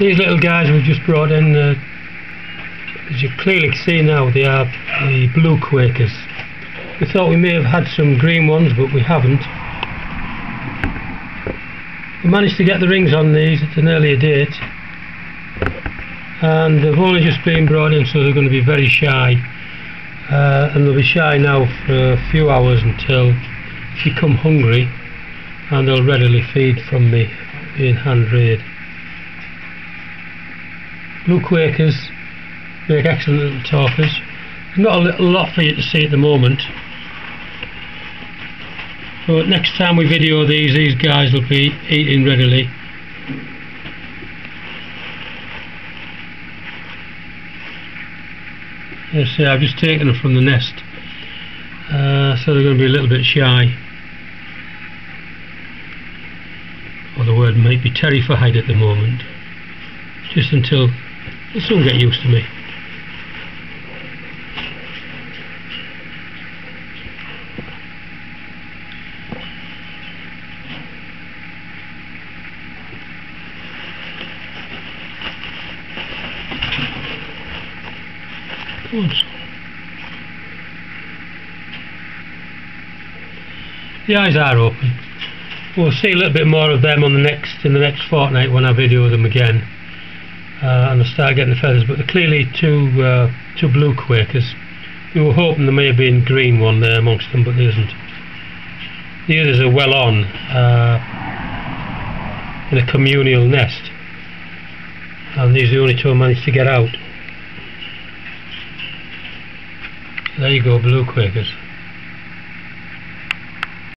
These little guys we've just brought in, uh, as you clearly see now, they are the blue Quakers. We thought we may have had some green ones, but we haven't. We managed to get the rings on these at an earlier date, and they've only just been brought in, so they're going to be very shy. Uh, and they'll be shy now for a few hours until she come hungry and they'll readily feed from me in hand reared. Blue Quakers make excellent little talkers. Not a little lot for you to see at the moment. But next time we video these, these guys will be eating readily. Yes, see, I've just taken them from the nest. Uh, so they're going to be a little bit shy. Or the word might be terrified at the moment. Just until They'll soon get used to me. The eyes are open. We'll see a little bit more of them on the next in the next fortnight when I video them again uh, and I start getting the feathers but they're clearly two uh, two blue quakers. We were hoping there may have been green one there amongst them but there isn't. The others are well on uh, in a communal nest and these are the only two I managed to get out. There you go blue quakers